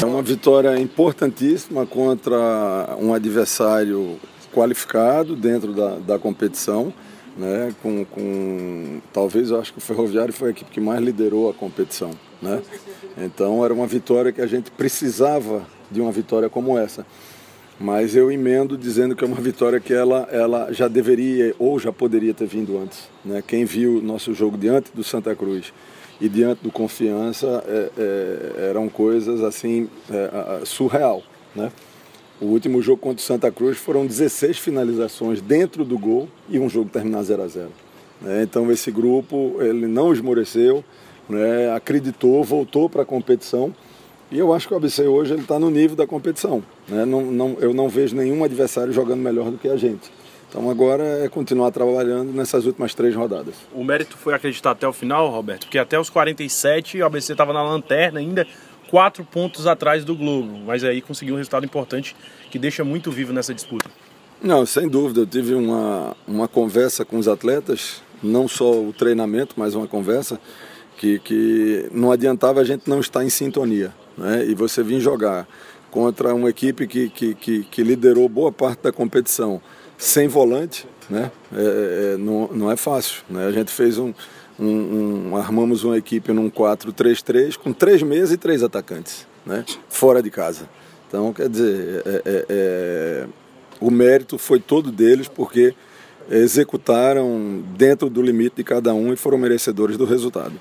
É uma vitória importantíssima contra um adversário qualificado dentro da, da competição. Né, com, com, talvez eu acho que o Ferroviário foi a equipe que mais liderou a competição. Né? Então era uma vitória que a gente precisava de uma vitória como essa. Mas eu emendo dizendo que é uma vitória que ela, ela já deveria ou já poderia ter vindo antes. Né? Quem viu nosso jogo diante do Santa Cruz e diante do Confiança é, é, eram coisas assim é, surreal. Né? O último jogo contra o Santa Cruz foram 16 finalizações dentro do gol e um jogo terminar 0 a 0 né? Então esse grupo ele não esmoreceu, né? acreditou, voltou para a competição e eu acho que o ABC hoje ele está no nível da competição. Né? Não, não, eu não vejo nenhum adversário jogando melhor do que a gente. Então agora é continuar trabalhando nessas últimas três rodadas. O mérito foi acreditar até o final, Roberto, porque até os 47 o ABC estava na lanterna ainda, quatro pontos atrás do Globo, mas aí conseguiu um resultado importante que deixa muito vivo nessa disputa. Não, sem dúvida. Eu tive uma, uma conversa com os atletas, não só o treinamento, mas uma conversa que, que não adiantava a gente não estar em sintonia. Né? E você vir jogar contra uma equipe que, que, que, que liderou boa parte da competição sem volante, né? É, é, é não, não é fácil. Né? A gente fez um, um, um armamos uma equipe num 4-3-3 com três meias e três atacantes, né? fora de casa. Então, quer dizer, é, é, é, o mérito foi todo deles porque executaram dentro do limite de cada um e foram merecedores do resultado.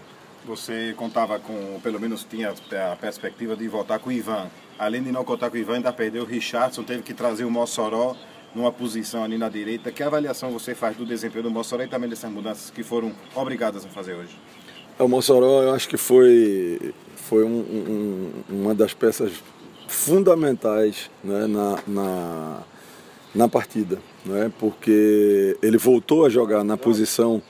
Você contava com, pelo menos tinha a perspectiva de voltar com o Ivan. Além de não contar com o Ivan, ainda perdeu o Richardson, teve que trazer o Mossoró numa posição ali na direita. Que avaliação você faz do desempenho do Mossoró e também dessas mudanças que foram obrigadas a fazer hoje? O Mossoró, eu acho que foi, foi um, um, uma das peças fundamentais né, na, na, na partida, né, porque ele voltou a jogar na posição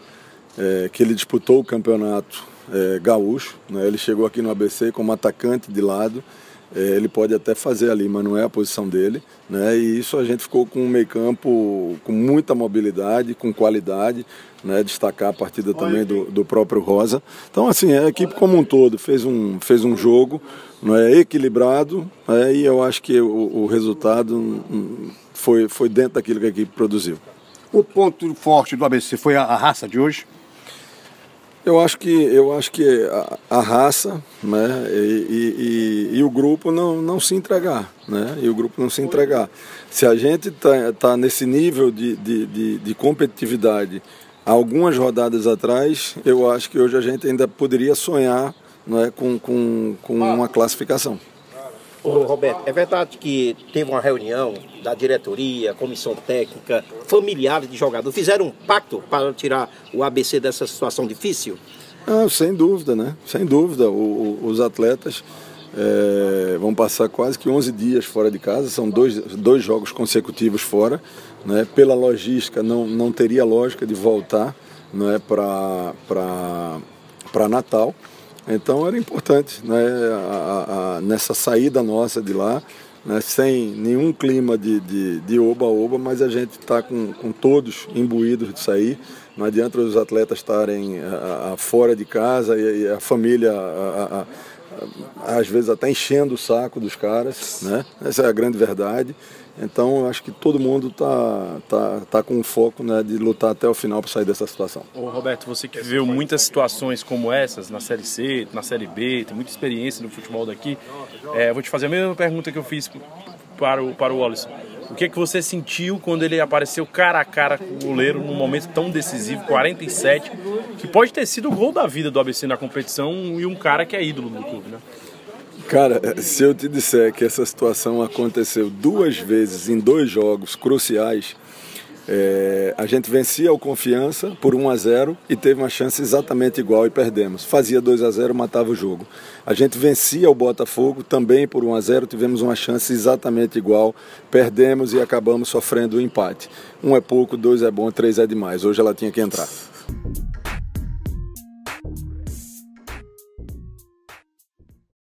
é, que ele disputou o campeonato é, gaúcho. Né? Ele chegou aqui no ABC como atacante de lado. É, ele pode até fazer ali, mas não é a posição dele. Né? E isso a gente ficou com um meio campo com muita mobilidade, com qualidade. Né? Destacar a partida também do, do próprio Rosa. Então, assim, a equipe como um todo fez um, fez um jogo é equilibrado né? e eu acho que o, o resultado hum, foi, foi dentro daquilo que a equipe produziu. O ponto forte do ABC foi a, a raça de hoje? Eu acho que, eu acho que a, a raça né, e, e, e, o grupo não, não se entregar. Né, e o grupo não se entregar. Se a gente está tá nesse nível de, de, de, de competitividade algumas rodadas atrás, eu acho que hoje a gente ainda poderia sonhar né, com, com, com uma classificação. Ô, Roberto, é verdade que teve uma reunião da diretoria, comissão técnica, familiares de jogador, fizeram um pacto para tirar o ABC dessa situação difícil? Ah, sem dúvida, né? Sem dúvida. O, o, os atletas é, vão passar quase que 11 dias fora de casa, são dois, dois jogos consecutivos fora. Né? Pela logística, não, não teria lógica de voltar né, para Natal. Então era importante né, a, a, nessa saída nossa de lá, né, sem nenhum clima de oba-oba, mas a gente está com, com todos imbuídos de sair. Não adianta os atletas estarem fora de casa e, e a família às vezes até enchendo o saco dos caras, né? Essa é a grande verdade. Então, acho que todo mundo está tá, tá com o foco né, de lutar até o final para sair dessa situação. Ô Roberto, você que viu muitas situações como essas na Série C, na Série B, tem muita experiência no futebol daqui, é, vou te fazer a mesma pergunta que eu fiz para o, para o Wallace. O que, é que você sentiu quando ele apareceu cara a cara com o goleiro num momento tão decisivo, 47, que pode ter sido o gol da vida do ABC na competição e um cara que é ídolo do clube, né? Cara, se eu te disser que essa situação aconteceu duas vezes em dois jogos cruciais, é, a gente vencia o Confiança por 1 a 0 e teve uma chance exatamente igual e perdemos. Fazia 2 a 0 matava o jogo. A gente vencia o Botafogo também por 1 a 0 tivemos uma chance exatamente igual, perdemos e acabamos sofrendo o um empate. Um é pouco, dois é bom, três é demais. Hoje ela tinha que entrar.